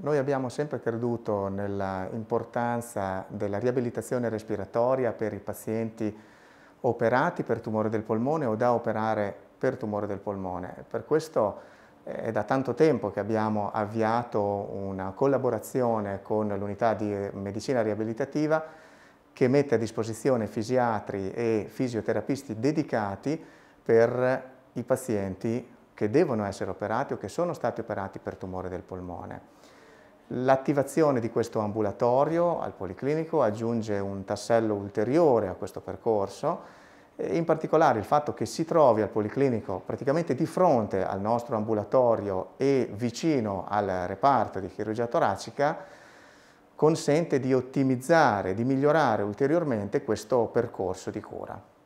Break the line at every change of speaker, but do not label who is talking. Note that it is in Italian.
Noi abbiamo sempre creduto nell'importanza della riabilitazione respiratoria per i pazienti operati per tumore del polmone o da operare per tumore del polmone. Per questo eh, è da tanto tempo che abbiamo avviato una collaborazione con l'unità di medicina riabilitativa che mette a disposizione fisiatri e fisioterapisti dedicati per i pazienti che devono essere operati o che sono stati operati per tumore del polmone. L'attivazione di questo ambulatorio al Policlinico aggiunge un tassello ulteriore a questo percorso, in particolare il fatto che si trovi al Policlinico praticamente di fronte al nostro ambulatorio e vicino al reparto di chirurgia toracica consente di ottimizzare, di migliorare ulteriormente questo percorso di cura.